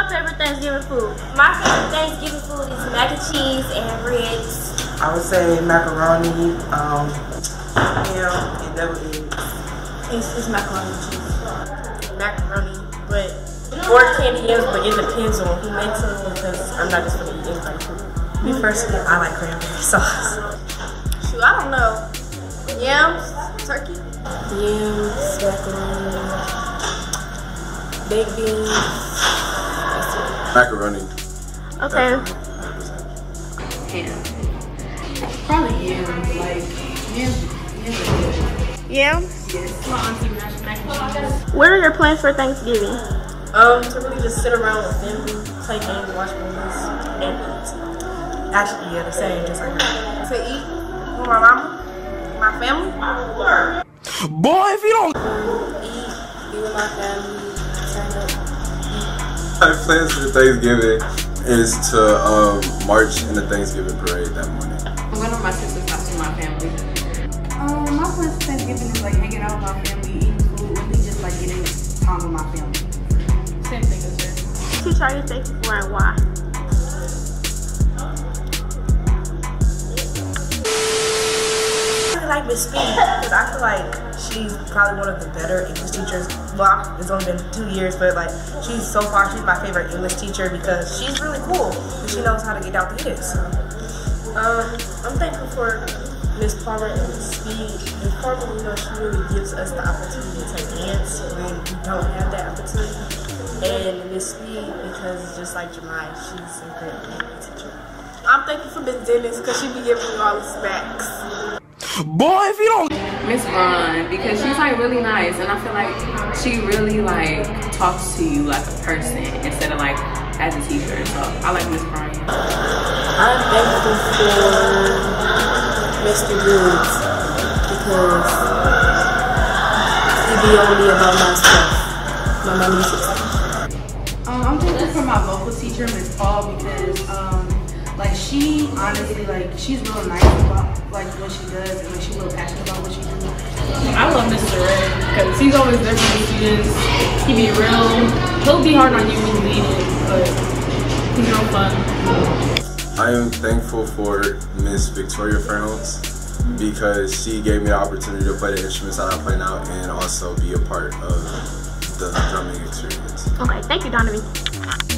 your favorite Thanksgiving food? My favorite Thanksgiving food is mac and cheese and grits. I would say macaroni, um, ham, and double eggs. It's, it's macaroni and cheese. Macaroni, but or candy yams, but it depends on who makes them because I'm not just gonna eat anybody's food. Me personally, I like cranberry sauce. Shoot, I don't know. Yams, turkey, Yams, macaroni, baked beans. Macaroni. Okay. Ham. Probably yams. Like yams. Yams are good. Yams? Yes. my auntie mashed mac and cheese. What are your plans for Thanksgiving? Um, to really just sit around with family, play games, watch movies, and eat. Actually, yeah, the same, just like her. To eat with my mama, my family. Boy, if you don't. Eat, be with my family, turn up. My plans for Thanksgiving is to um, march in the Thanksgiving parade that morning. I'm going to my sister's house with my family. Um, my plans for Thanksgiving is like hanging out with my family, eating food, really just like getting time with my family. Same thing as her. Teacher are you thankful for and why? Miss Speed because I feel like she's probably one of the better English teachers. Well, it's only been two years, but like she's so far she's my favorite English teacher because she's really cool and she knows how to get out the. So. Um, I'm thankful for Miss Palmer and Miss Speed. Miss Palmer, you know, she really gives us the opportunity to dance when we don't have that opportunity. And Miss Speed, because just like Jemai, she's a great teacher. I'm thankful for Miss Dennis because she be giving me all the smacks. Boy, if you don't. Miss Ron because she's like really nice and I feel like she really like talks to you like a person instead of like as a teacher. So I like Miss Ron. I'm thankful for Mr. Woods because he be on me about my stuff, my money. Um, I'm thankful for my vocal teacher, Miss Paul, because um, like she honestly like she's real nice about like what she does and like she's real passionate about what she does. I love Mr. Red because he's always there for the students. He be real. He'll be hard on you when you need it, but he's real fun. I am thankful for Miss Victoria Reynolds because she gave me the opportunity to play the instruments that I play now and also be a part of the drumming experience. Okay, thank you, Donovan.